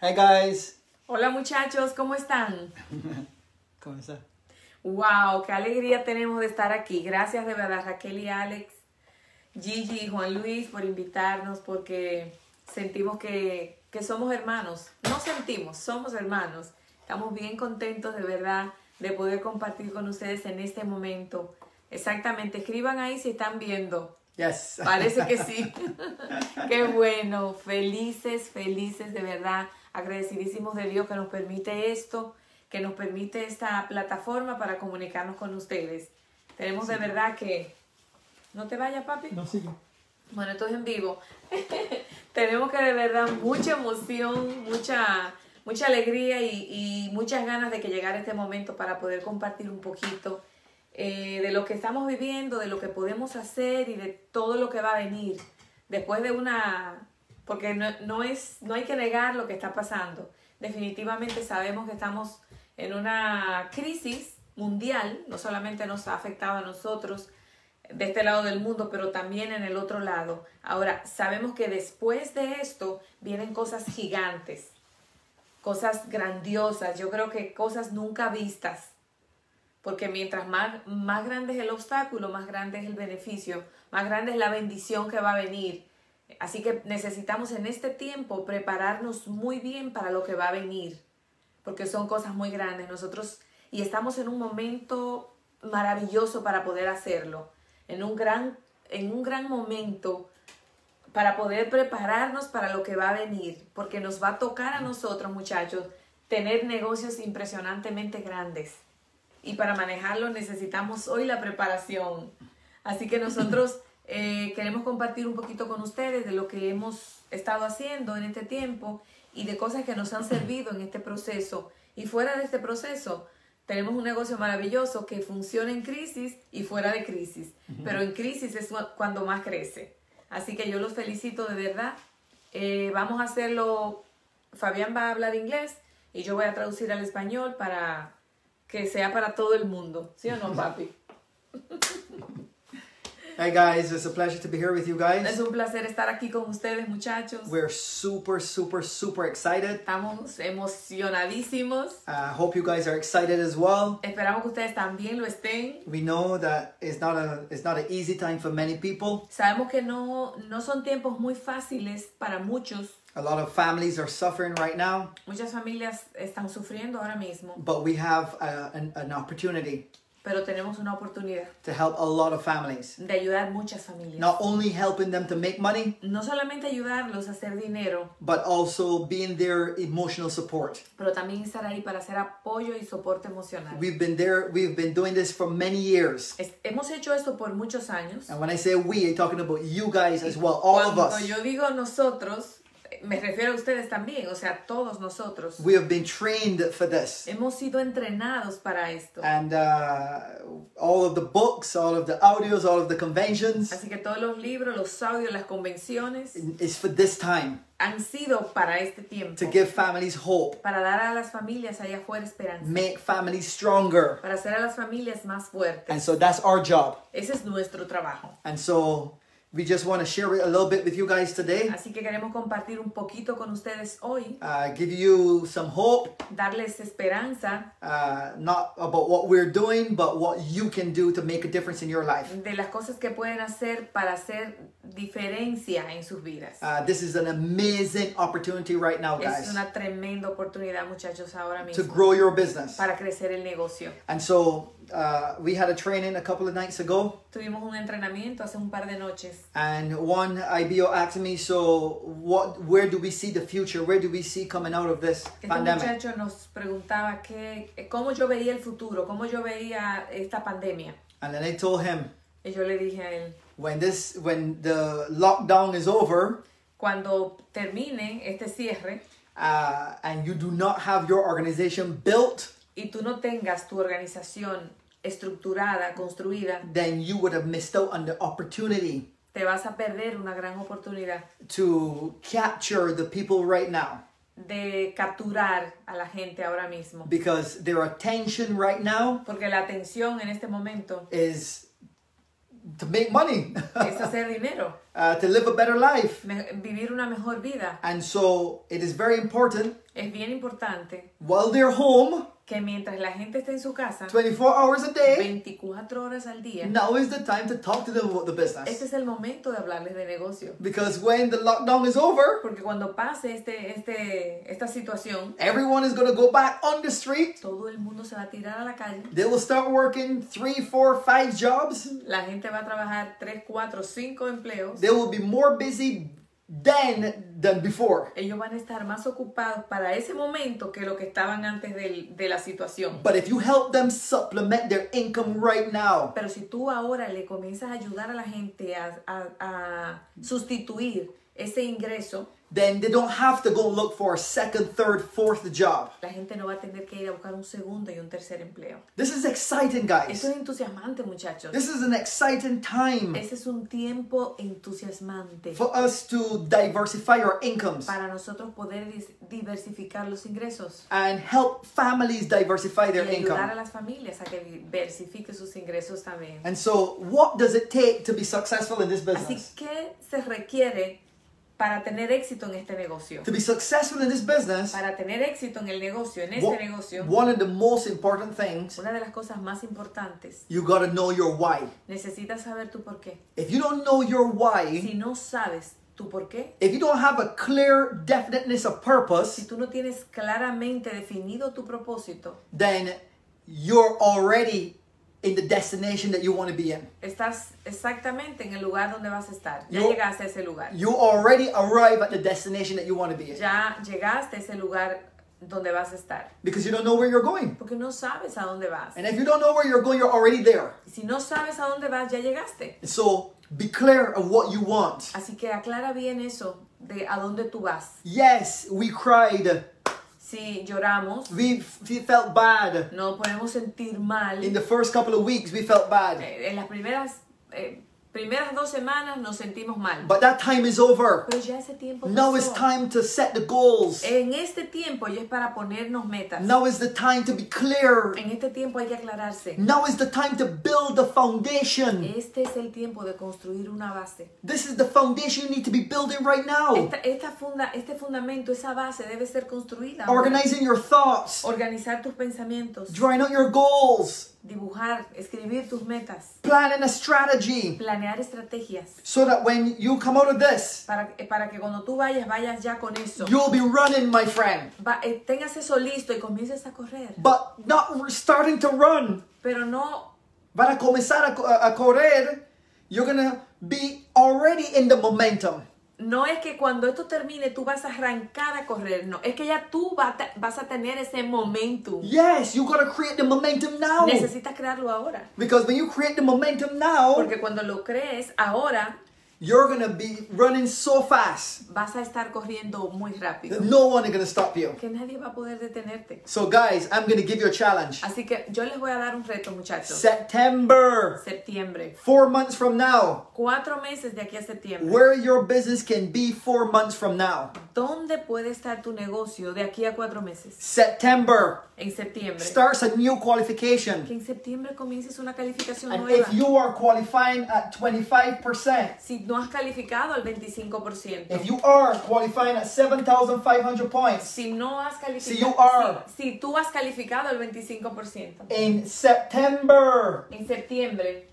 Hey guys. Hola muchachos, ¿cómo están? ¿Cómo está? Wow, qué alegría tenemos de estar aquí. Gracias de verdad Raquel y Alex, Gigi y Juan Luis por invitarnos porque sentimos que, que somos hermanos. No sentimos, somos hermanos. Estamos bien contentos de verdad de poder compartir con ustedes en este momento. Exactamente, escriban ahí si están viendo. Yes. Parece que sí. Qué bueno. Felices, felices de verdad. Agradecidísimos de Dios que nos permite esto, que nos permite esta plataforma para comunicarnos con ustedes. Tenemos de verdad que... No te vayas, papi. No sigue. Bueno, esto es en vivo. Tenemos que de verdad mucha emoción, mucha, mucha alegría y, y muchas ganas de que llegara este momento para poder compartir un poquito eh, de lo que estamos viviendo, de lo que podemos hacer y de todo lo que va a venir después de una... Porque no, no es, no hay que negar lo que está pasando. Definitivamente sabemos que estamos en una crisis mundial, no solamente nos ha afectado a nosotros de este lado del mundo, pero también en el otro lado. Ahora, sabemos que después de esto vienen cosas gigantes, cosas grandiosas, yo creo que cosas nunca vistas porque mientras más, más grande es el obstáculo, más grande es el beneficio, más grande es la bendición que va a venir. Así que necesitamos en este tiempo prepararnos muy bien para lo que va a venir, porque son cosas muy grandes. Nosotros, y estamos en un momento maravilloso para poder hacerlo, en un gran, en un gran momento para poder prepararnos para lo que va a venir, porque nos va a tocar a nosotros, muchachos, tener negocios impresionantemente grandes y para manejarlo necesitamos hoy la preparación. Así que nosotros eh, queremos compartir un poquito con ustedes de lo que hemos estado haciendo en este tiempo y de cosas que nos han servido en este proceso. Y fuera de este proceso, tenemos un negocio maravilloso que funciona en crisis y fuera de crisis. Pero en crisis es cuando más crece. Así que yo los felicito de verdad. Eh, vamos a hacerlo, Fabián va a hablar inglés y yo voy a traducir al español para que sea para todo el mundo. ¿Sí o no, papi? Hey guys, it's a pleasure to be here with you guys. Es un placer estar aquí con ustedes, muchachos. We're super, super, super excited. Estamos emocionadísimos. I uh, hope you guys are excited as well. Esperamos que ustedes también lo estén. We know that it's not a it's not an easy time for many people. Sabemos que no no son tiempos muy fáciles para muchos. A lot of families are suffering right now. Muchas familias están sufriendo ahora mismo. But we have a, an, an opportunity pero tenemos una oportunidad to help a lot of families. de ayudar muchas familias. Not only helping them to make money, no solamente ayudarlos a hacer dinero, but also being their emotional support. Pero también estar ahí para hacer apoyo y soporte emocional. We've been there, we've been doing this for many years. Es, hemos hecho esto por muchos años. And when I say we, I'm talking about you guys as well, all Cuando of us. Cuando yo digo nosotros, me refiero a ustedes también, o sea, todos nosotros. We have been trained for this. Hemos sido entrenados para esto. And uh, all of the books, all of the audios, all of the conventions. Así que todos los libros, los audios, las convenciones is for this time. Han sido para este tiempo. To give families hope. Para dar a las familias allá afuera esperanza. Make families stronger. Para hacer a las familias más fuertes. And so that's our job. Ese es nuestro trabajo. And so We just want to share it a little bit with you guys today. Así que queremos compartir un poquito con ustedes hoy. Uh, give you some hope. Darles esperanza. Uh, not about what we're doing, but what you can do to make a difference in your life. De las cosas que pueden hacer para hacer diferencia en sus vidas. Uh, this is an amazing opportunity right now, guys. Es una tremenda oportunidad, muchachos, ahora mismo. To grow your business. Para crecer el negocio. And so uh, we had a training a couple of nights ago. Tuvimos un entrenamiento hace un par de noches. And one IBO asked me, so what? Where do we see the future? Where do we see coming out of this este pandemic? muchacho nos preguntaba que, cómo yo veía el futuro, cómo yo veía esta pandemia. And then I told him. Y yo le dije a él. When this, when the lockdown is over. Cuando termine este cierre. Uh, and you do not have your organization built. Y tú no tengas tu organización estructurada, construida, then you would have missed out on the opportunity te vas a perder una gran oportunidad to capture the people right now. De capturar a la gente ahora mismo. Because their attention right now Porque la atención en este momento is to make money, es hacer dinero, uh, to live a better life. me- vivir una mejor vida. And so it is very important Es bien importante while they're home, que mientras la gente esté en su casa, 24 hours a day, 24 horas al día, now is the time to talk to them about the este business. es el momento de hablarles de negocio. Because when the lockdown is over, Porque cuando pase este, este, esta situación, everyone is going to go back on the street. todo el mundo se va a tirar a la calle. They will start working three, four, five jobs. La gente va a trabajar 3, 4, 5 empleos. They will be more busy then than before. Ellos van a estar más ocupados para ese momento que lo que estaban antes del- de la situación. But if you help them supplement their income right now, Pero si tú ahora le comienzas a ayudar a la gente a, a- a sustituir ese ingreso, then they don't have to go look for a second, third, fourth job. la gente no va a tener que ir a buscar un segundo y un tercer empleo. This is exciting, guys. Esto es entusiasmante, muchachos. This is an exciting time Ese es un tiempo entusiasmante for us to diversify our incomes para nosotros poder diversificar los ingresos and help families diversify y their ayudar a income. las familias a que diversifiquen sus ingresos también. And so, what does it take to be successful in this Así business? que se requiere para tener éxito en este negocio. To be successful in this business, Para tener éxito en el negocio, en este negocio, one of the most important things, una de las cosas más importantes, you gotta know your why. necesitas saber tu por qué. If you don't know your why, Si no sabes tu por qué, if you don't have a clear definiteness of si purpose, tú no tienes claramente definido tu propósito, then you're already in the destination that you want to be in. estás exactamente en el lugar donde vas a estar. Ya Yo- llegaste a ese lugar. You already arrive at the destination that you want to be in Ya llegaste a ese lugar donde vas a estar. because you don't know where you're going. Porque no sabes a dónde vas. And if you don't know where you're going, you're already there. Si no sabes a dónde vas, ya llegaste. So be clear of what you want. Así que aclara bien eso de a dónde tú vas. Yes, we cried. Si lloramos, We, we felt bad. nos podemos sentir mal. In the first couple of weeks, we felt bad. Eh, En las primeras, eh, primeras dos semanas nos sentimos mal. But that time is over. Pero ya ese tiempo Now it's time to set the goals. En este tiempo ya es para ponernos metas. Now is the time to be clear. En este tiempo hay que aclararse. Now is the time to build the foundation. Este es el tiempo de construir una base. This is the foundation you need to be building right now. Esta, esta funda, este fundamento, esa base debe ser construida. ahora. Organizing your thoughts, Organizar tus pensamientos, drawing out your goals, dibujar, escribir tus metas, a strategy planear estrategias. so that when you come out of this, Para, eh, para que cuando tú vayas, vayas ya con eso. you'll be running, my friend. Va- eh, tengas eso listo y comiences a correr. But not starting to run. Pero no Para comenzar a, co- a correr, you're gonna be already in the momentum. No es que cuando esto termine tú vas a arrancar a correr, no. Es que ya tú va a te- vas a tener ese momentum. Yes, you gotta create the momentum now. Necesitas crearlo ahora. Because when you create the momentum now, Porque cuando lo crees ahora, you're gonna be running so fast vas a estar corriendo muy rápido. that no one is gonna stop you. Que nadie va a poder detenerte. So, guys, I'm gonna give you a challenge. Así que yo les voy a dar un reto, muchachos. September, Septiembre. four months from now, Cuatro meses de aquí a septiembre. where your business can be four months from now. ¿Dónde puede estar tu negocio de aquí a cuatro meses? September En septiembre. starts a new qualification. Que en septiembre comiences una calificación And nueva. if you are qualifying at 25%, Si no has calificado al 25%. if you are qualifying at 7,500 points Si no has Si calificado, you are. si, si tú has calificado el 25%, in September, en septiembre,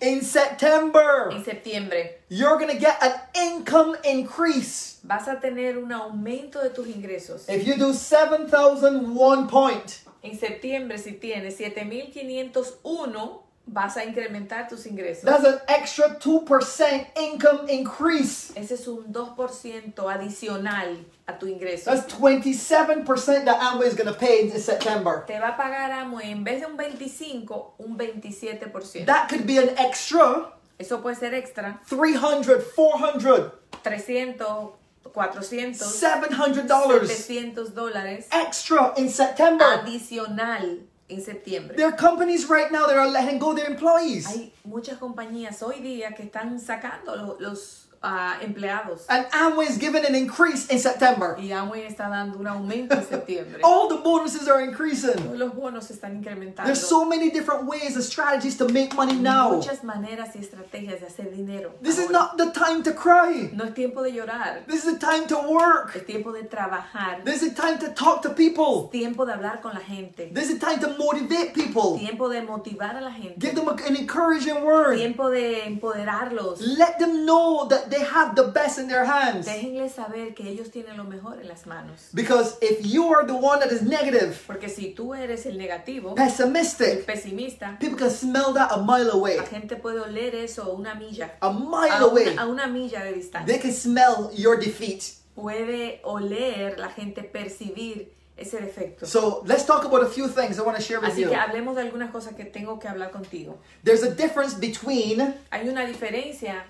in September, en septiembre, you're gonna get an income increase. vas a tener un aumento de tus ingresos. If you do 7,001 point, En septiembre, si tienes 7501, vas a incrementar tus ingresos. that's an extra 2% income increase. Ese es un 2% adicional a tu ingreso. That's 27% that Amway is gonna pay in September. Te va a pagar Amo en vez de un 25, un 27%. That could be an extra Eso puede ser extra, 300, 400, 300, 400, $700 700 dólares extra in September. adicional en septiembre. There are companies right now that are letting go their employees. Hay muchas compañías hoy día que están sacando lo- los, ah, empleados. And Amway is given an increase in September. Y Amway está dando un aumento en septiembre. All the bonuses are increasing. Todos los bonos están incrementando. There's so many different ways and strategies to make money Hay now. Muchas maneras y estrategias de hacer dinero. This is not the time to cry. No es tiempo de llorar. This is the time to work. Es tiempo de trabajar. This is the time to talk to people. Tiempo de hablar con la gente. This is the time to motivate people. Tiempo de motivar a la gente. Give them an encouraging word. Tiempo de empoderarlos. Let them know that they have the best in their hands. Déjenles saber que ellos tienen lo mejor en las manos. Because if you are the one that is negative, Porque si tú eres el negativo, el pessimistic, pesimista, people can smell that a mile away. la gente puede oler eso una milla. A mile A away. una, a una milla de distancia. They can smell your defeat. Puede oler la gente, percibir ese defecto. So let's talk about a few things I want to share with Así you. que hablemos de algunas cosas que tengo que hablar contigo. There's a difference between Hay una diferencia,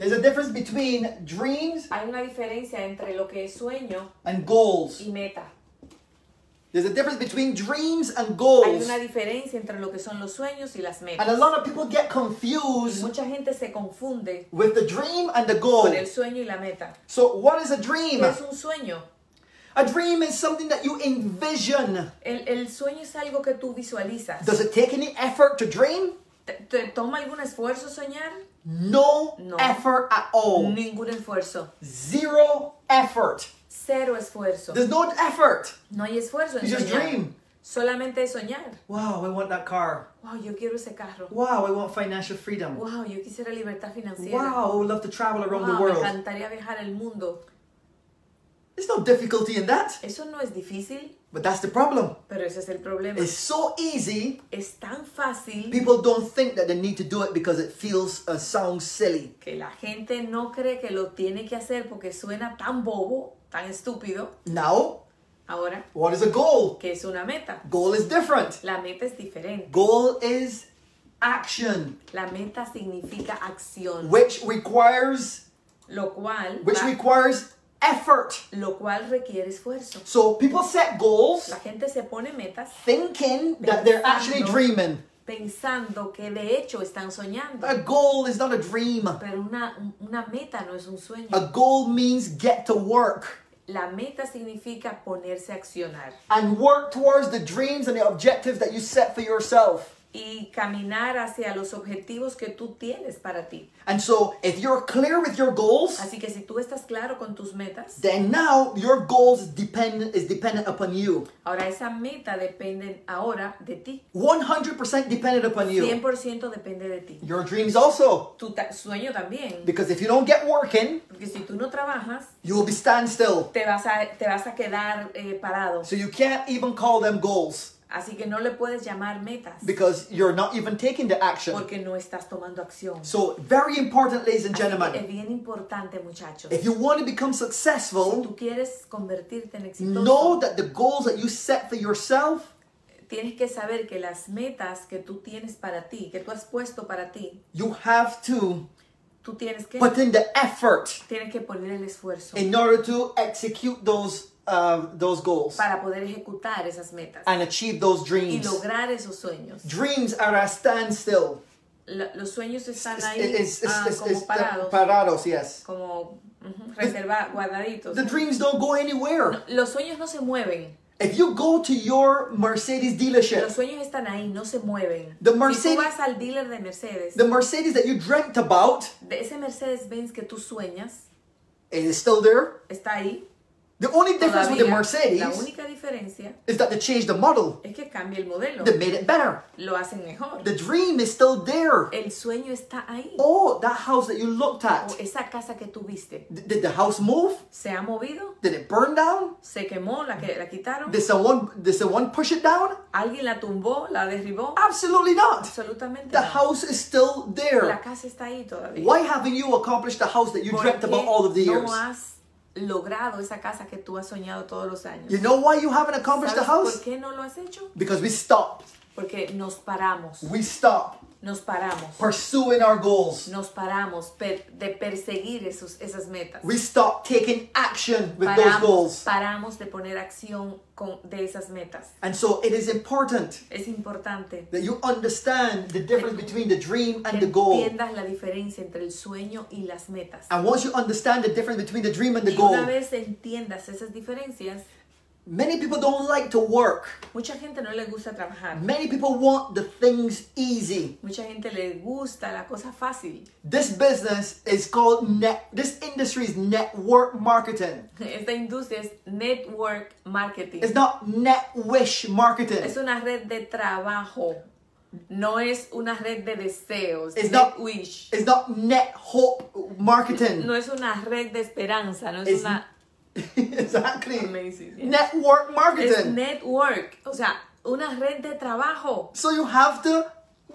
there's a difference between dreams hay una diferencia entre lo que es sueño and goals. y meta. There's a difference between dreams and Hay goals. una diferencia entre lo que son los sueños y las And a lot of people get confused mucha gente se confunde with the dream and the goal. con el sueño y la meta. So what is a dream? ¿Qué es un sueño? A dream is something that you envision. El, el sueño es algo que tú visualizas. Does it take any effort to dream? ¿Te, te toma algún esfuerzo soñar? No, No. effort at all. Ningún esfuerzo. Zero effort. Cero esfuerzo. There's no effort. No hay esfuerzo en You just dream. Solamente soñar. Wow, I want that car. Wow, yo quiero ese carro. Wow, I want financial freedom. Wow, yo quisiera libertad financiera. Wow, I would love to travel around the Wow, me world. encantaría viajar el mundo. There's no difficulty in that. Eso no es difícil, But that's the problem. pero ese es el problema. It's so easy. Es tan fácil People don't think that they need to do it because it feels uh, sounds silly. que la gente no cree que lo tiene que hacer porque suena tan bobo, tan estúpido. Now, Ahora, what is a goal? que es una meta? Goal is different. La meta es diferente. Goal is action, La meta significa acción, which requires lo cual, which requires effort. lo cual requiere esfuerzo. So people set goals La gente se pone metas thinking that they're actually dreaming. pensando que de hecho están soñando. A goal is not a dream. Pero una, una meta no es un sueño. A goal means get to work La meta significa ponerse a accionar and work towards the dreams and the objectives that you set for yourself. Y caminar hacia los objetivos que tú tienes para ti. And so if you're clear with your goals, Así que si tú estás claro con tus metas, then now your goals depend is dependent upon you. ahora esa meta depende ahora de ti. 100% dependent upon you. 100% depende de ti. Your dreams also. Tu ta- sueño también. Because if you don't get working, Porque si tú no trabajas, you will be standstill. te vas a, te vas a quedar eh, parado. So you can't even call them goals Así que no le puedes llamar metas because you're not even taking the action. porque no estás tomando acción. So very important, ladies and que es gentlemen. bien importante, muchachos. If you want to become Si successful, tú quieres convertirte en exitoso, know that the goals that you set for yourself tienes que saber que las metas que tú tienes para ti, que tú has puesto para ti, you have to tú tienes que, put in the effort tienes que poner el esfuerzo in order to execute those uh, those goals para poder ejecutar esas metas and achieve those y dreams. lograr esos sueños. Dreams are a standstill. La- los sueños están ahí it's- it's- it's- como it's- parados, parados, yes. como ujú, reserva- guardaditos. The dreams don't go anywhere. Los sueños no se mueven. If you go to your Mercedes dealership, Los sueños están ahí, no se mueven. The si Mercedes- tú vas al dealer de Mercedes, the Mercedes that you dreamt about de ese Mercedes Benz que tú sueñas, it is still there. está ahí. The only difference with the. Mercedes La única diferencia is that they changed the model. es que cambia el modelo. They made it better. Lo hacen mejor. The dream is still there. El sueño está ahí. Oh, that house that you looked O at. Oh, esa casa que tú viste, Did the house move? ¿se ha movido? Did it burn down? ¿Se quemó? ¿La, que, la quitaron? Did someone did someone push it down? ¿Alguien la tumbó? ¿La derribó? Absolutely not. Absolutamente The no. house is still La there. casa está ahí todavía. Why haven't you accomplished the house that you ¿Por dreamt about all of the years? no has logrado esa casa que tú has soñado todos los años? You know why you haven't accomplished the ¿Sabes house? por qué no lo has hecho? Because we stopped. Porque nos paramos, We stop nos paramos, pursuing our goals. nos paramos per- de perseguir esos, esas metas. We stop taking action with those Paramos, goals. paramos de poner acción con, de esas metas. And so it is important Es importante that you understand the difference between the dream que and the goal. entiendas la diferencia entre el sueño y las metas. And once you understand the difference between the dream and the Y una goal, vez entiendas esas diferencias, many people don't like to work. mucha gente no le gusta trabajar. Many people want the things easy. Mucha gente le gusta la cosa fácil. This business is called net, this industry is network marketing. Esta industria es network marketing. It's not net wish marketing. Es una red de trabajo. No es una red de deseos. It's net not- wish. It's not net hope marketing. No es una red de esperanza. No es It's una. Exactly. Amazing, yeah. Network marketing. network. O sea, una red de trabajo. So you have to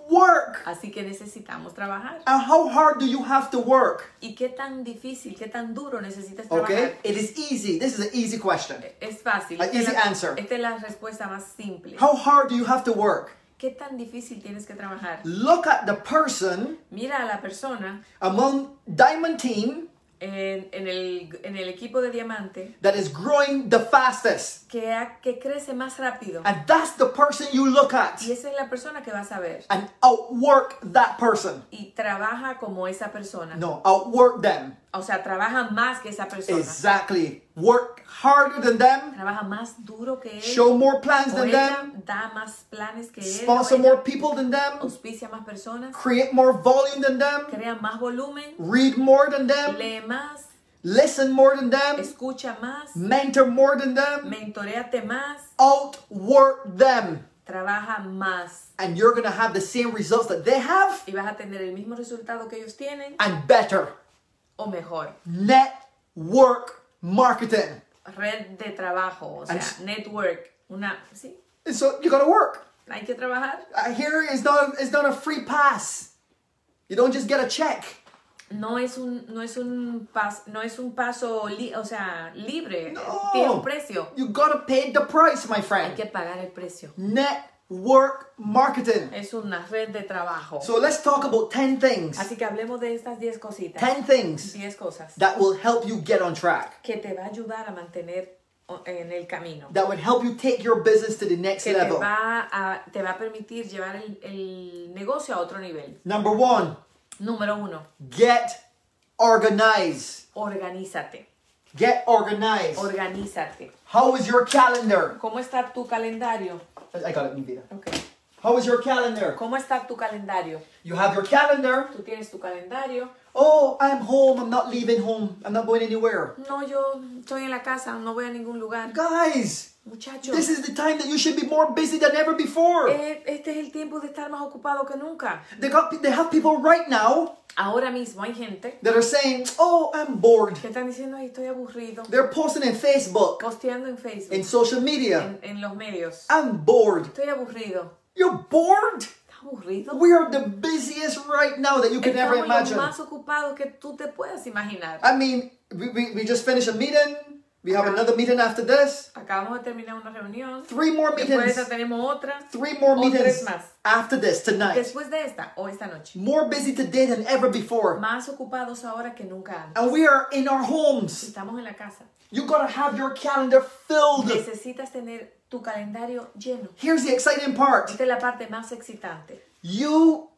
work. Así que necesitamos trabajar. And how hard do you have to work? ¿Y qué tan difícil, qué tan duro necesitas trabajar? Okay, it is easy. This is an easy question. Es fácil. An easy la- answer. Esta es la respuesta más simple. How hard do you have to work? ¿Qué tan difícil tienes que trabajar? Look at the person Mira a la persona among Diamond Team en, en el, en el equipo de diamante that is growing the fastest. que, que crece más rápido. And that's the person you look at Y esa es la persona que vas a ver. and outwork that person. Y trabaja como esa persona. No, outwork them. O sea, trabaja más que esa persona. Exactly. Work harder than them, Trabaja más duro que él. show more plans o than ella them, da más planes que él. o sponsor more people than them, auspicia más personas. create more volume than them, Crea más volumen. read more than them, Lee más. listen more than them, Escucha más. mentor more than them, Mentoreate más. outwork them. Trabaja más. And you're going to have the same results that they have Y vas a tener el mismo resultado que ellos tienen and better. O mejor. Network marketing. Red de trabajo, o sea, And- network. Una, sí, so you got to work. hay que trabajar. Uh, here is not it's not a free pass. You don't just get a check. No es un, no es un, pas, no es un paso, li- o sea, libre. No. Tiene un precio. You got to pay the price, my Hay friend. que pagar el precio. Network marketing. Es una red de trabajo. So let's talk about 10 things. Así que hablemos de estas 10 cositas. 10 things 10 cosas that will help you get on track. que te va a ayudar a mantener en el camino. That would help you take your business to the next Que te level. va, a, te va a permitir llevar el, el negocio a otro nivel. Number 1, Número uno, get organized. organízate. Get organized. Organízate. How is your calendar? ¿Cómo está tu calendario? I got it, mi vida. Ok. How is your calendar? ¿Cómo está tu calendario? You have your calendar. Tú tienes tu calendario. Oh, I'm home. I'm not leaving home. I'm not going anywhere. No, yo estoy en la casa, no voy a ningún lugar. Guys, Muchachos, this is the time that you should be more busy than ever before. eh, este es el tiempo de estar más ocupado que nunca. They got they have people right now Ahora mismo hay gente that are saying, "Oh, I'm bored." que están diciendo, ay, estoy aburrido. They're posting in Facebook, Posteando en Facebook, in social media. en, en los medios. I'm bored. Estoy aburrido. You're bored? ¿Estás aburrido? We are the busiest right now that you can ever Estamos los imagine. más ocupados que tú te puedas imaginar. I mean, we, we, we just finished a meeting. We have another meeting after this. Acabamos de terminar una reunión. Three more Después meetings. esta tenemos otra. Three more meetings más. after this tonight. Después de esta o esta noche. More busy today than ever before. Más ocupados ahora que nunca antes. And we are in our homes. Estamos en la casa. You gotta have your calendar filled. Necesitas tener tu calendario lleno. Here's the exciting part. Esta es la parte más excitante. You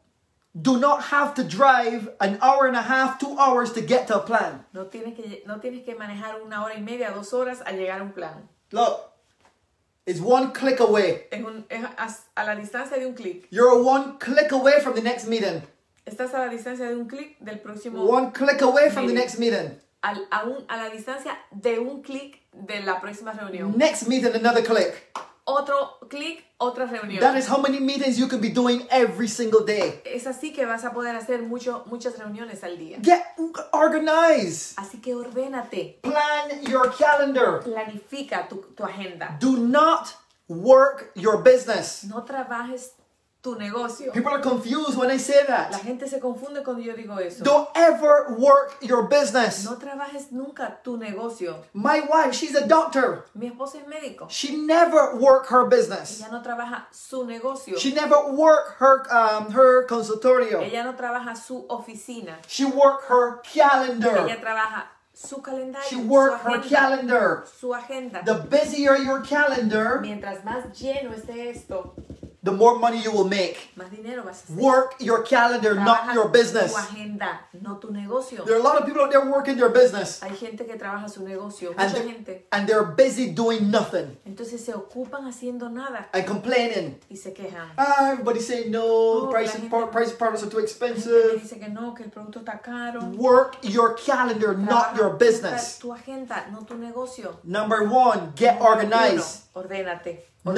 do not have to drive an hour and a half, two hours to get to a plan. No tienes que, no tienes que manejar una hora y media, dos horas a llegar a un plan. Look, it's one click away. Es, un- es a, a la distancia de un clic. You're one click away from the next meeting. Estás a la distancia de un clic del próximo. One click away from the Meeting. next meeting. al- a, un- a la distancia de un clic de la próxima reunión. Next meeting, another click. Otro clic, otra reunión. That is how many meetings you can be doing every single day. Es así que vas a poder hacer mucho, muchas reuniones al día. Get organized. Así que ordénate, Plan your calendar. planifica tu, tu agenda. Do not work your business. No trabajes tu negocio. People are confused when I say La that. gente se confunde cuando yo digo eso. Don't ever work your business. No trabajes nunca tu negocio. My wife, she's a doctor. Mi esposa es médico. She never work her business. Ella no trabaja su negocio. She never work her um, her consultorio. Ella no trabaja su oficina. She work her calendar. Ella trabaja su calendario. She su work her calendar. Su agenda. The busier your calendar, Mientras más lleno esté esto, the more money you will make. más dinero vas a hacer. Work your calendar, not your business. Tu agenda, no tu negocio. There are a lot of people out there working their business Hay gente que trabaja su negocio, and, mucha they- gente. and they're busy doing nothing Entonces se ocupan haciendo nada and complaining. y se quejan. Ah, everybody's saying no, Oh, price, gente- par- price products are too La gente me expensive. dice que no, que el producto está caro. Work your calendar, not your business. Tu agenda, no tu negocio. Number one, get organized. Uno, ordénate, No.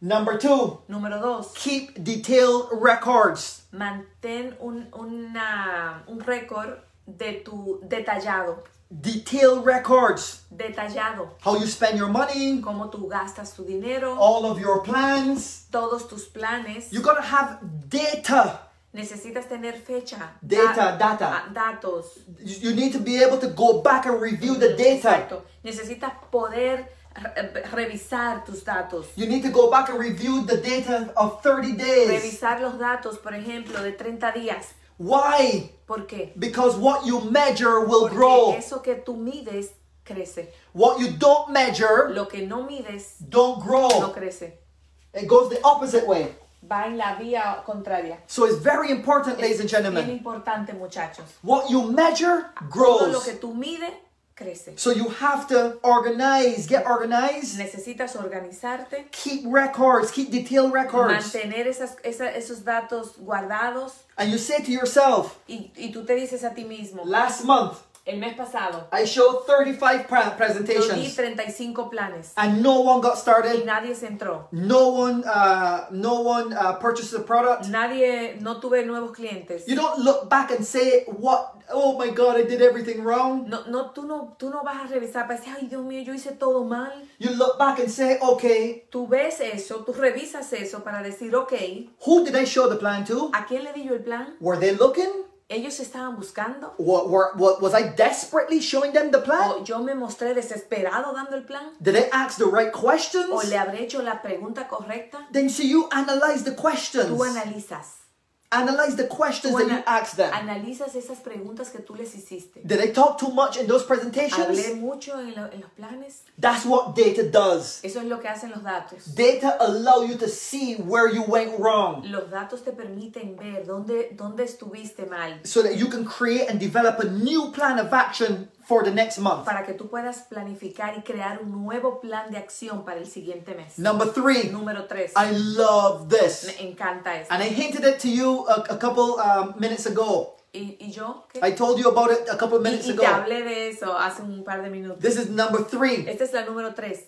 Number two, Número dos, keep detailed records. mantén un, una, un récord de tu detallado, Detailed records. detallado. How you spend your money, Cómo tú gastas tu dinero, all of your plans. todos tus planes. You gotta have data. Necesitas tener fecha. Data, data. ah, datos. You need to be able to go back and review the data. Exacto. Necesitas poder revisar tus datos. You need to go back and review the data of 30 days. Revisar los datos, por ejemplo, de 30 días. Why? ¿Por qué? Because what you measure will Porque grow. eso que tú mides crece. What you don't measure Lo que no mides don't no grow. crece. It goes the opposite way. Va en la vía contraria. So it's very important, ladies and Bien gentlemen. importante, muchachos. What you measure Todo lo grows. que tú mides crece. So you have to organize, get organized, Necesitas organizarte, keep records, keep detailed records. mantener esas, esa- esos datos guardados And you say to yourself, y, y tú te dices a ti mismo, last month el mes pasado I showed 35 pre- yo di presentations 35 planes and no one got y started. nadie se entró. No one, uh, no one uh, purchased the product. Nadie, no tuve nuevos clientes. You don't look back and say, "What? Oh my God, I did everything wrong." No, no, tú no, tú no vas a revisar para decir, ay Dios mío, yo hice todo mal. You look back and say, "Okay, Tú ves eso, tú revisas eso para decir, ok, who did I show the plan to? ¿a quién le di yo el plan? Were they looking? ¿Ellos estaban buscando? What, were, what was I desperately showing them the plan? ¿O yo me mostré desesperado dando el plan? Did I ask the right questions? ¿O le habré hecho la pregunta correcta? Then so you analyze the questions. Tú analizas. Analyze the questions that you asked them. analizas esas preguntas que tú les hiciste. Did I talk too much in those presentations? Hablé mucho en, lo- en los planes. That's what data does. Eso es lo que hacen los datos. Data allow you to see where you went wrong Los datos te permiten ver dónde, dónde estuviste mal so that you can create and develop a new plan of action for the next month. para que tú puedas planificar y crear un nuevo plan de acción para el siguiente mes. Number three, Número 3. I love this. Me encanta eso. And I hinted it to you a, a couple um, minutes ago. ¿Y, y yo? ¿Qué? I told you about it a couple of Y, minutes y te ago. hablé de eso hace un par de minutos. This is number three. Esta es la número 3.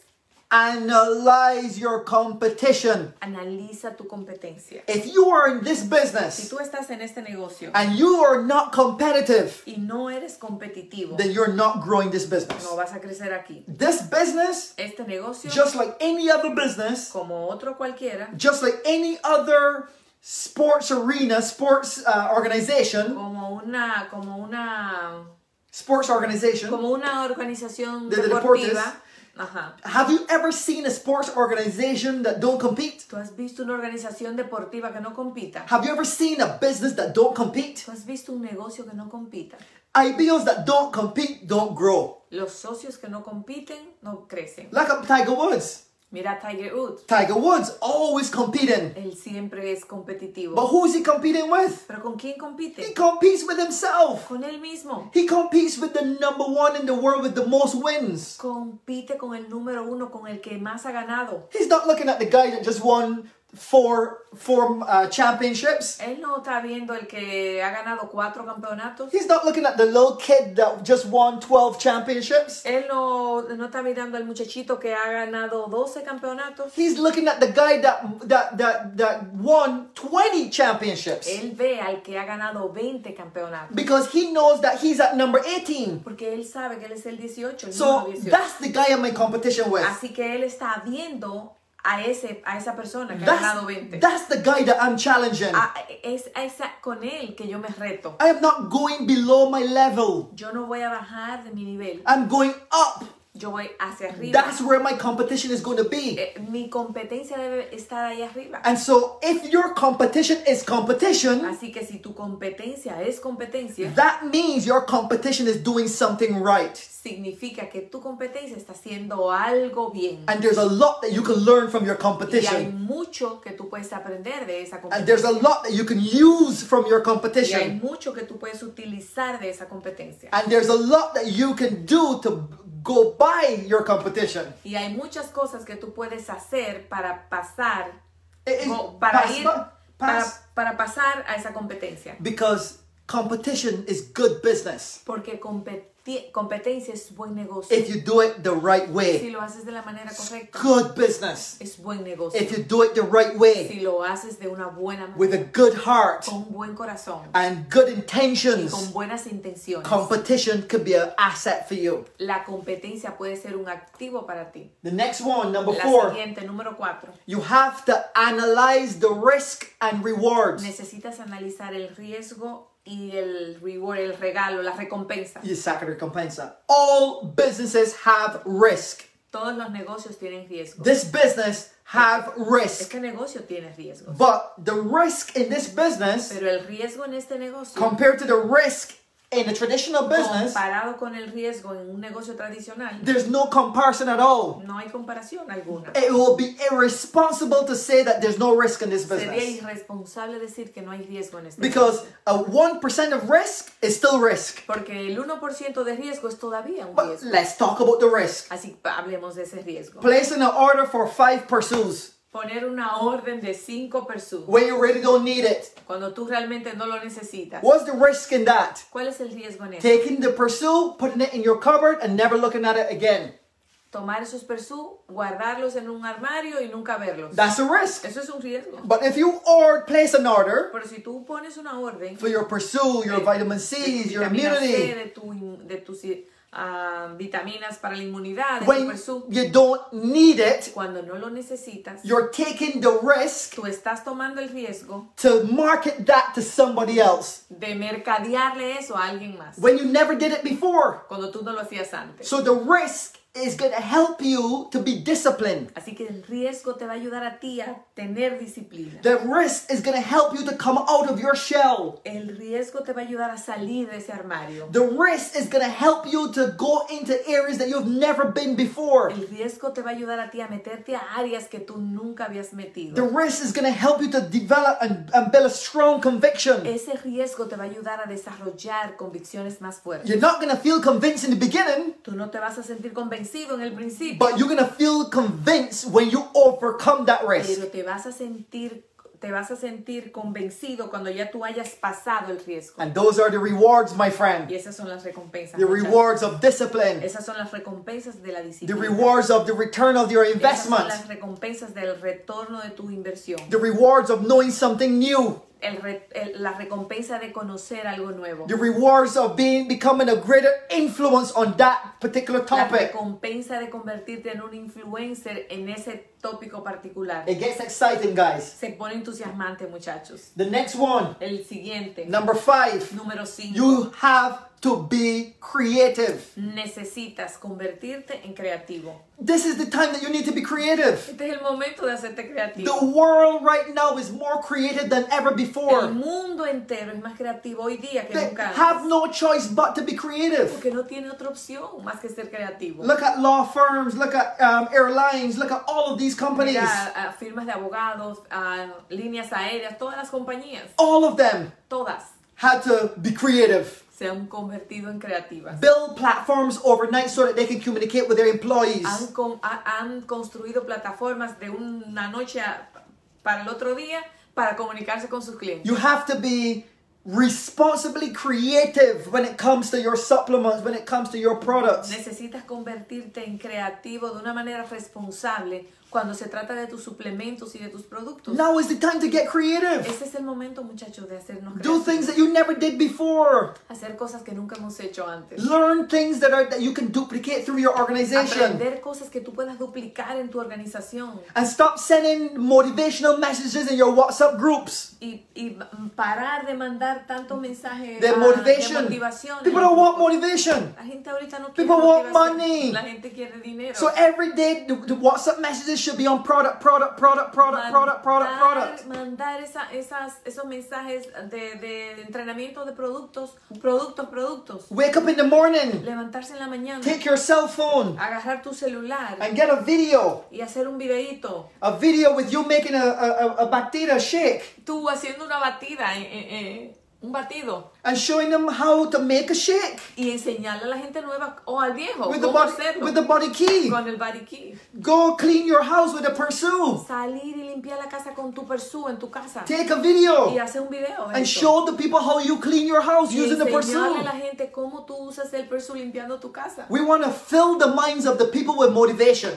Analyze your competition. Analiza tu competencia. If you are in this Si business tú estás en este negocio and you are not competitive, y no eres competitivo, then you're not growing this business. no vas a crecer aquí. This business, Este negocio, just like any other business, como otro cualquiera, just like any other sports arena, sports uh, organization, como una, como una, sports organization, como una organización De- de deportiva, ajá. have you ever seen a sports organization that don't compete? ¿Tú has visto una organización deportiva que no compita? Have you ever seen a business that don't compete? ¿Tú has visto un negocio que no compita? IBOs that don't compete don't grow. Los socios que no compiten no crecen. Like a Tiger Woods. Mira Tiger Woods. Tiger Woods always competing. Él siempre es competitivo. But who's he competing with? ¿Pero con quién compite? He competes with himself. Con él mismo. He competes with the number one in the world with the most wins. Compite con el número uno, con el que más ha ganado. He's not looking at the guy that just won four four uh, championships. Él no está viendo el que ha ganado cuatro campeonatos. He's not looking at the little kid that just won 12 championships. Él no, no está mirando al muchachito que ha ganado 12 campeonatos. He's looking at the guy that that that, that won 20 championships. Él ve al que ha ganado 20 campeonatos. Because he knows that he's at number 18. Porque él sabe que él es el 18, el So número 18. that's the guy I'm in competition with. Así que él está viendo a, ese, a esa persona que ha ganado 20. That's, that's the guy that I'm challenging. A- es a esa, con él que yo me reto. I am not going below my level. Yo no voy a bajar de mi nivel. I'm going up. Yo voy hacia arriba. That's where my competition is going to be. Eh, mi competencia debe estar ahí arriba. And so, if your competition is competition, Así que si tu competencia es competencia, that means your competition is doing something right. significa que tu competencia está haciendo algo bien. And there's a lot that you can learn from your Y hay competition. mucho que tú puedes aprender de esa And there's a lot that you can use from your Y hay competition. mucho que tú puedes utilizar de esa competencia. And there's a lot that you can do to go by your competition. Y hay muchas cosas que tú puedes hacer para pasar, It is- o para pass- ir, pass- para, para pasar a esa competencia. because competition is good business Porque competi- competencia es buen negocio. if you do it the right Si way. lo haces de la manera correcta, Good business es buen negocio. if you do it the right way Si lo haces de una buena with a good heart con un buen corazón and good y con intentions. buenas intenciones, Competition could be an asset for you. la competencia puede ser un activo para ti. The next one, number La four, siguiente, número cuatro. you have to analyze the risk and rewards. Necesitas analizar el riesgo y el reward, el regalo, la recompensa. Saca recompensa. All businesses have risk. Todos los negocios tienen riesgo. This business have risk. Este negocio tiene riesgo. But the risk in this business Pero el riesgo en este negocio, compared to the risk in a traditional business, comparado con el riesgo en un negocio tradicional, there's no comparison at all. no hay comparación alguna. It will be irresponsible to say that there's no risk in this business. Sería irresponsable decir que no hay riesgo en este Because a 1% of risk is still risk. Porque el 1% de riesgo es todavía un But riesgo. let's talk about the risk. Así hablemos de ese riesgo. Placing an order for five pursuits Poner una orden de 5 personas when you really don't need it. cuando tú realmente no lo necesitas. What's the risk in that? ¿Cuál es el riesgo en eso? Taking the pursuit, putting it in your cupboard, and never looking at it again. Tomar esos persú, guardarlos en un armario y nunca verlos. That's a risk. Eso es un riesgo. But if you or place an order Pero si tú pones una orden for your pursuit, your vitamin C, your vitamina C, immunity, de, tu, de tus ah, vitaminas para la inmunidad, when you don't need it, cuando no lo necesitas, you're taking the risk tú estás tomando el riesgo to market that to somebody else de mercadearle eso a alguien más, when you never did it before. cuando tú no lo hacías antes. So the risk is going to help you to be disciplined. Así que el riesgo te va a ayudar a ti a tener disciplina. The risk is going to help you to come out of your shell. El riesgo te va a ayudar a salir de ese armario. The risk is going to help you to go into areas that you've never been before. El riesgo te va a ayudar a ti a meterte a áreas que tú nunca habías metido. The risk is going to help you to develop and, and build a strong conviction. Ese riesgo te va a ayudar a desarrollar convicciones más fuertes. You're not going to feel convinced in the beginning, Tú no te vas a sentir convencido en el principio, but you're going to feel convinced when you overcome that risk. pero te vas a sentir te vas a sentir convencido cuando ya tú hayas pasado el riesgo. And those are the rewards, my friend. Y esas son las recompensas. The muchachos. rewards of discipline, Esas son las recompensas de la disciplina. the rewards of the return of your investment. Esas son las recompensas del retorno de tu inversión. the rewards of knowing something new, El re- el- la recompensa de conocer algo nuevo. the rewards of being becoming a greater influence on that particular La topic. recompensa de convertirte en un influencer en ese tópico particular. It gets exciting, guys. Se pone entusiasmante, muchachos. The next one, El siguiente, number five, número 5. you have to be creative. Necesitas convertirte en creativo. This is the time that you need to be creative. Este es el momento de hacerte creativo. The world right now is more creative than ever before. El mundo entero es más creativo hoy día que They nunca have no choice but to be creative. Porque no tiene otra opción más que ser creativo. Look at law firms, look at um, airlines, look at all of these companies. Mira, a firmas de abogados, a líneas aéreas, todas las compañías, All of them todas had to be creative. Se han convertido en creativas. Build platforms overnight so that they can communicate with their employees. Han, con- ha- han construido plataformas de una noche a- para el otro día para comunicarse con sus clientes. You have to be responsibly creative when it comes to your supplements, when it comes to your products. Necesitas convertirte en creativo de una manera responsable cuando se trata de tus suplementos y de tus productos. Now is the time to get creative. Ese es el momento, muchachos, de hacernos Do creativos. things that you never did before. hacer cosas que nunca hemos hecho antes. Learn things that are that you can duplicate through your organization. Aprender cosas que tú puedas duplicar en tu organización And stop sending motivational messages in your WhatsApp groups. y, y parar de mandar The ah, motivation. de motivación. People don't want motivation. La gente ahorita no quiere People want motivación. money. La gente quiere dinero. So every day the, the WhatsApp messages should be on product, product, product, product, product, product, Mandar- product. Mandar esa, esas, esos mensajes de, de entrenamiento de productos, productos, productos. Wake up in the morning, Levantarse en la mañana, take your cell phone agarrar tu celular and get a video. y hacer un videíto. A video with you making a, a, a, a bacteria shake Tú haciendo una batida, eh, eh, eh, un batido. and showing them how to make a shake Y enseñarle a la gente nueva o al viejo with cómo body, hacerlo with the body key. con el body key. Go clean your house with a pursue. Salir y limpiar la casa con tu persú en tu casa. Take a video Y hacer un video. de and eso. show the people how you clean your house y using the enseñarle a la pursue. gente cómo tú usas el pursú limpiando tu casa. We want to fill the minds of the people with motivation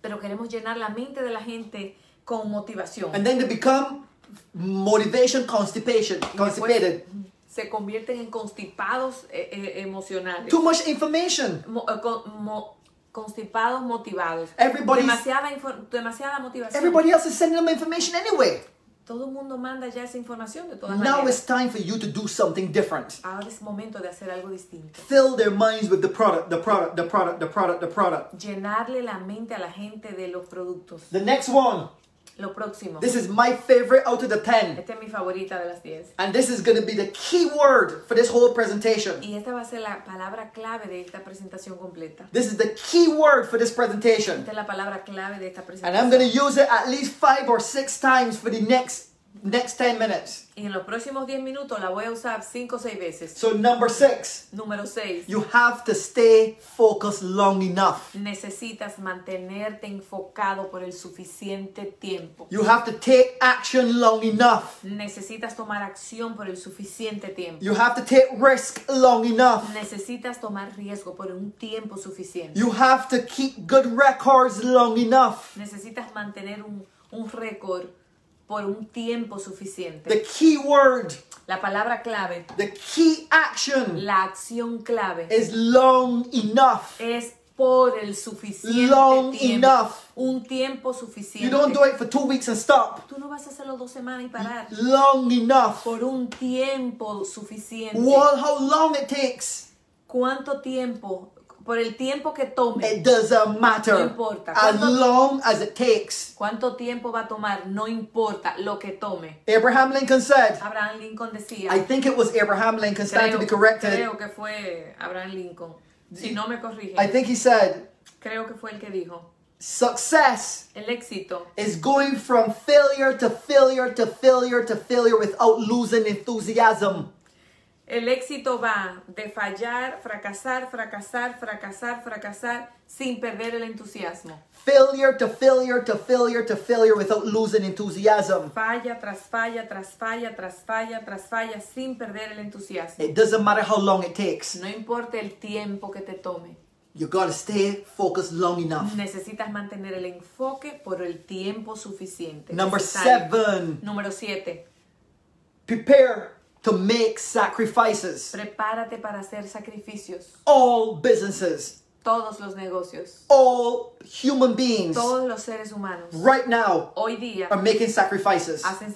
Pero queremos llenar la mente de la gente con motivación. and then they become motivation constipation, constipated. se convierten en constipados eh, eh, emocionales. Too much information. Mo- eh, con- mo- constipados motivados. Everybody's- demasiada, demasiada motivación. Everybody else is sending them information anyway. Todo el mundo manda ya esa información de todas Now maneras. it's time for you to do something different. Ahora es momento de hacer algo distinto. Fill their minds with the product, the product, the product, the product, the product. Llenarle la mente a la gente de los productos. The next one. Lo próximo. This is my favorite out of the 10. Esta es mi favorita de las 10. And this is going to be the key word for this whole presentation. Y esta va a ser la palabra clave de esta presentación completa. This is the key word for this presentation. Esta es la palabra clave de esta presentación. And. I'm going to use it at least five or six times for the next next 10 minutes. Y en los próximos 10 minutos la voy a usar 5 o 6 veces. So number 6, Número 6. you have to stay focused long enough. Necesitas mantenerte enfocado por el suficiente tiempo. You have to take action long enough. Necesitas tomar acción por el suficiente tiempo. You have to take risk long enough. Necesitas tomar riesgo por un tiempo suficiente. You have to keep good records long enough. Necesitas mantener un, un récord por un tiempo suficiente. The key word, La palabra clave, the key action la acción clave is long enough. es por el suficiente Long tiempo. enough. Un tiempo You suficiente. don't do it for two weeks and stop. Tú no vas a hacerlo dos semanas y parar. Long enough. Por un tiempo suficiente. Well, how long it takes, ¿Cuánto tiempo? Por el tiempo que tome. it doesn't matter. No importa. As long as it takes. ¿Cuánto tiempo va a tomar? No importa lo que tome. Abraham Lincoln said, Abraham Lincoln decía. I think it was Abraham Lincoln, stand to be corrected. creo que fue Abraham Lincoln. Si no me corrige. I think he said, creo que fue el que dijo. success El éxito is going from failure to failure to failure to failure without losing enthusiasm. El éxito va de fallar, fracasar, fracasar, fracasar, fracasar, sin perder el entusiasmo. Failure to failure to failure to failure without losing enthusiasm. Falla tras falla, tras falla, tras falla, tras falla, sin perder el entusiasmo. It doesn't matter how long it takes. No importa el tiempo que te tome. You gotta stay focused long enough. Necesitas mantener el enfoque por el tiempo suficiente. Number necesario. seven, Número 7. prepare to make sacrifices. Prepárate para hacer sacrificios. All businesses, Todos los negocios, all human beings todos los seres humanos, right now hoy día are making sacrifices. hacen,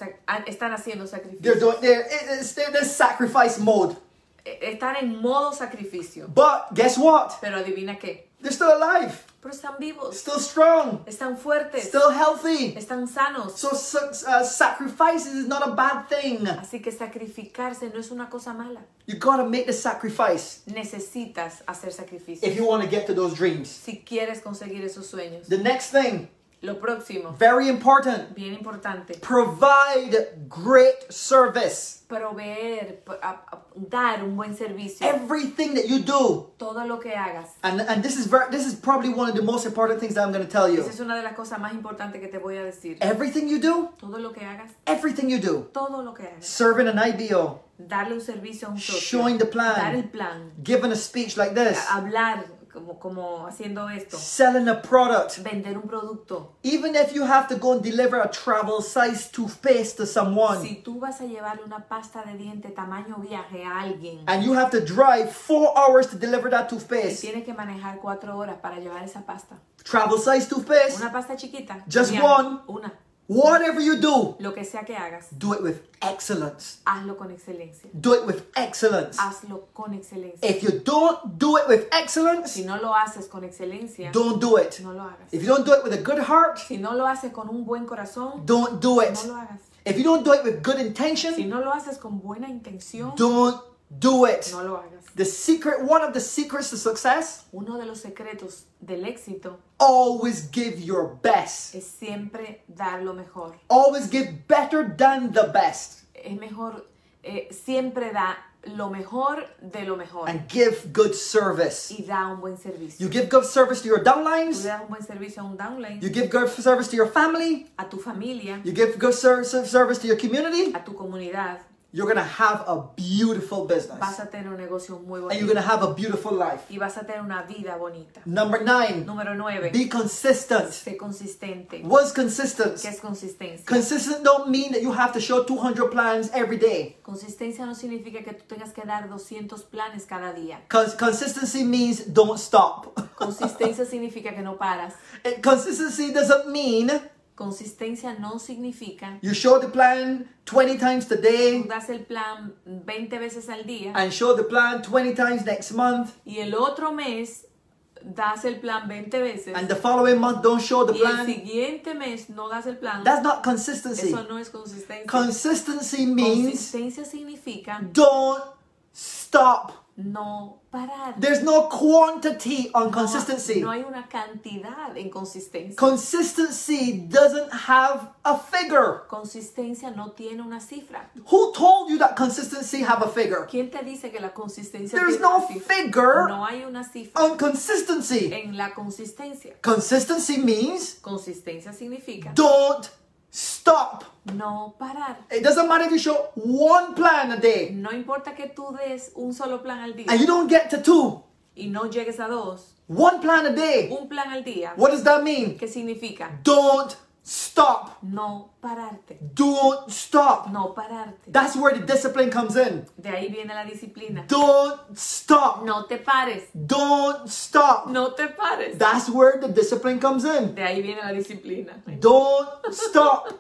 están haciendo They're sacrificios. doing they're, they're, they're sacrifice mode. Eh, Están en modo sacrificio. But guess what? Pero adivina qué. They're still alive, Pero están vivos, still strong, están fuertes, still healthy. están sanos. So uh, sacrifices is not a bad thing. Así que sacrificarse no es una cosa mala. You gotta make the sacrifice Necesitas hacer sacrificios. if you want to get to those dreams. Si quieres conseguir esos sueños. The next thing, Lo próximo, very important, bien importante, provide great service. proveer, p- a- a- dar un buen servicio. Everything that you do, Todo lo que hagas. and and this is very, this is probably one of the most important things that I'm going to tell you. Esa es una de las cosas más importantes que te voy a decir. Everything you do, Todo lo que hagas, everything you do, todo lo que hagas. serving an IBO, darle un servicio a un socio, Showing the plan. dar el plan, giving a speech like this, hablar como, como haciendo esto, selling a product. vender un producto. Even if you have to go and deliver a travel size toothpaste to someone. Si tú vas a llevarle una pasta de diente tamaño viaje a alguien. And you have to drive four hours to deliver that y toothpaste, tienes que manejar cuatro horas para llevar esa pasta, travel size toothpaste, una pasta chiquita, Just one. una, whatever you do, lo que sea que hagas, do it with excellence. hazlo con excelencia, Do it with excellence. hazlo con excelencia. If you don't do it with excellence, Si no lo haces con excelencia, don't do it. no lo hagas. If you don't do it with a good heart, Si no lo haces con un buen corazón, don't do it. no lo hagas. If you don't do it with good intention, Si no lo haces con buena intención, don't do it. no lo hagas. The secret, one of the secrets to success, Uno de los secretos del éxito always give your best. es siempre dar lo mejor. Always give better than the best. Es mejor, eh, siempre da lo mejor de lo mejor And give good service. y da un buen servicio. You give good service to your downlines. das un buen servicio a un downline, You give good service to your family. a tu familia, You give good ser- ser- service to your community. a tu comunidad, You're going to have a beautiful business. vas a tener un negocio muy bonito. And you're gonna have a beautiful life. y vas a tener una vida bonita. Number nine, Número 9. be consistent. Sé consistente. What's consistent? ¿Qué es consistencia? Consistent don't mean that you have to show 200 plans every day. Consistencia no significa que tú tengas que dar 200 planes cada día. Cons- consistency means don't stop. Consistencia significa que no paras. And consistency doesn't mean Consistencia no significa you show the plan 20 times tú today das el plan 20 veces al día and show the plan 20 times next month y el otro mes das el plan 20 veces and the following month don't show the y el plan. siguiente mes no das el plan. That's not consistency. Eso no es consistencia. Consistency means Consistencia significa don't stop. No parar. There's no quantity on No- consistency. No hay una cantidad en consistencia. Consistency doesn't have a figure. Consistencia no tiene una cifra. Who told you that consistency have a figure? ¿Quién te dice que la consistencia There's tiene no una cifra? figure No hay una cifra on consistency. en la consistencia. Consistency means Consistencia significa don't stop. no parar. It doesn't matter if you show one plan a day No importa que tú des un solo plan al día and you don't get to two. y no llegues a dos. One plan a day. Un plan al día. What does that mean? ¿Qué significa? Don't stop. No pararte. Don't stop. No pararte. That's where the discipline comes in. De ahí viene la disciplina. Don't stop. No te pares. Don't stop. No te pares. That's where the discipline comes in. De ahí viene la disciplina. Don't stop.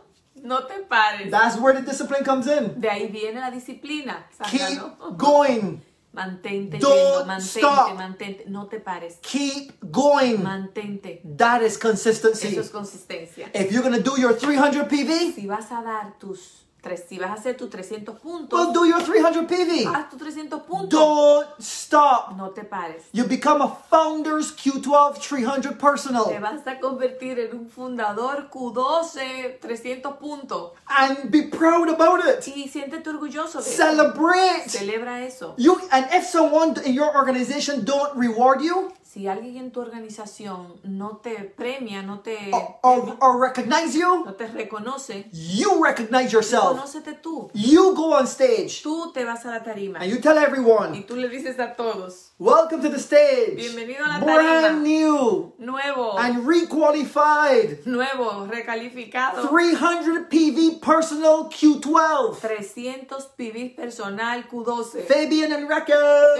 No te pares. That's where the discipline comes in. De ahí viene la disciplina. Keep going. Mantente Don't yendo, mantente, stop. mantente. No te pares. Keep going. Mantente. That is Eso consistency. es consistencia. If you're going to do your 300 PV, Si vas a dar tus tres, si vas a hacer tus 300 puntos, well, do your 300 PV. haz tus 300 puntos. Don't stop. No te pares. You become a founder's Q12 300 Te personal vas a convertir en un fundador Q12 300 puntos. and be proud about it. Y siéntete orgulloso de eso. Celebrate. Celebra eso. You and if someone in your organization don't reward you Si alguien en tu organización no te premia, no te, or, or, or recognize you, no te reconoce, you recognize yourself. conócete tú. You go on stage Tú te vas a la tarima and you tell y everyone, tú le dices a todos, "Welcome to the stage, Bienvenido a la brand tarima. new nuevo, and requalified, nuevo, recalificado, 300 PV personal Q12." 300 PBs personal Q12. Fabian and Raquel.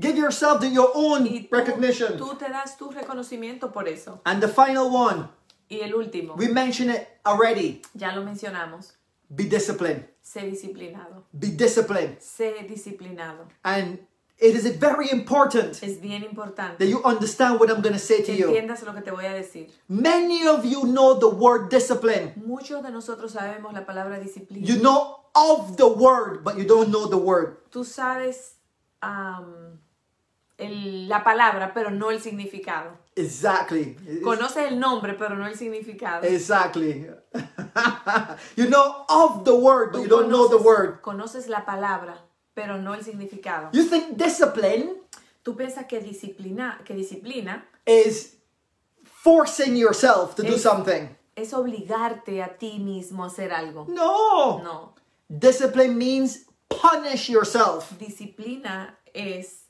Give yourself the, your own Y tú, recognition. tú te das tu reconocimiento por eso. And the final one, Y el último, we mentioned it already. ya lo mencionamos, Be disciplined. sé disciplinado. Be disciplined. Sé disciplinado. And it is very important Es bien importante that you understand what I'm going to say to you. entiendas lo que te voy a decir. Many of you know the word discipline. Muchos de nosotros sabemos la palabra disciplina. You know of the word, but you don't know the word. Tú sabes am, el- la palabra, pero no el significado. Exactly. Conoces el nombre, pero no el significado. Exactly. you know of the word, but Tú you don't know the word. Conoces la palabra, pero no el significado. You think discipline Tú piensas que disciplina, que disciplina is forcing yourself to do something. es obligarte a ti mismo a hacer algo. No. No. Discipline means punish yourself. Disciplina es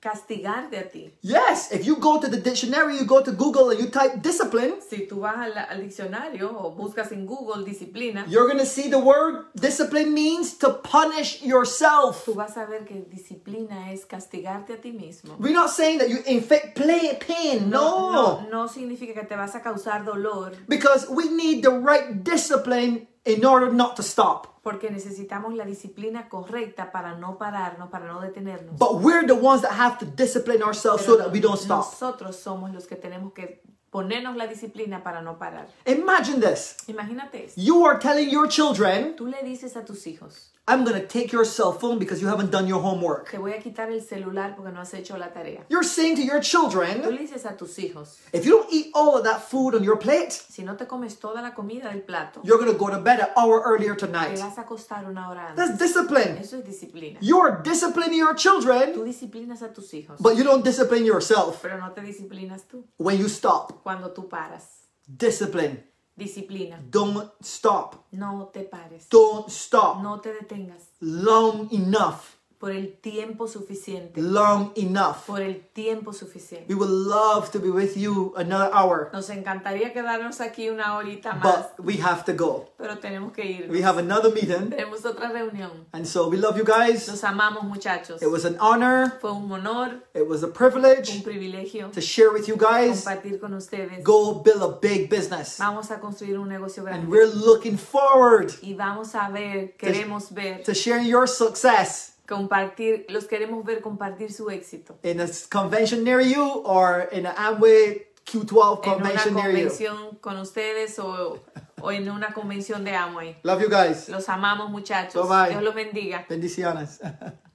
castigarte a ti. Yes, if you go to the dictionary, you go to Google and you type discipline, Si tú vas al, al diccionario o buscas en Google disciplina, you're going to see the word discipline means to punish yourself. tú vas a ver que disciplina es castigarte a ti mismo. We're not saying that you inflict play, pain. No. no, no significa que te vas a causar dolor Because we need the right discipline in order not to stop. porque necesitamos la disciplina correcta para no pararnos, para no detenernos. But we're the ones that have to discipline ourselves so that we don't stop. Nosotros somos los que tenemos que ponernos la disciplina para no parar. Imagine this. Imagínate esto. You are telling your children, Tú le dices a tus hijos, I'm going to take your cell phone because you haven't done your homework. te voy a quitar el celular porque no has hecho la tarea. You're saying to your Tú children, le dices a tus hijos, if you don't eat all of that food on your plate, si no te comes toda la comida del plato, you're going to go to bed an hour earlier tonight. te vas a acostar una hora antes. That's discipline. Eso es disciplina. You're disciplining your children. Tú disciplinas a tus hijos, but you don't discipline yourself pero no te disciplinas tú when you stop. cuando tú paras. Discipline. Disciplina. Don't stop. No te pares. Don't stop. No te detengas Long enough. Por el tiempo suficiente. Long enough. Por el tiempo suficiente. We would love to be with you another hour, Nos encantaría quedarnos aquí una horita más, but we have to go. pero tenemos que ir. We have another meeting, Tenemos otra reunión. and so we love you guys. Los amamos, muchachos. It was an honor, Fue un honor, it was a privilege. un privilegio to share with you guys. compartir con ustedes. Go build a big business. Vamos a construir un negocio grande. And we're looking forward Y vamos a ver, queremos ver, to share your success compartir, los queremos ver compartir su éxito. in a convention near you or in an Amway Q12 En una convention near you. convención con ustedes o, o en una convención de Amway. Love you guys. Los amamos, muchachos. Bye bye. Dios los bendiga. Bendiciones.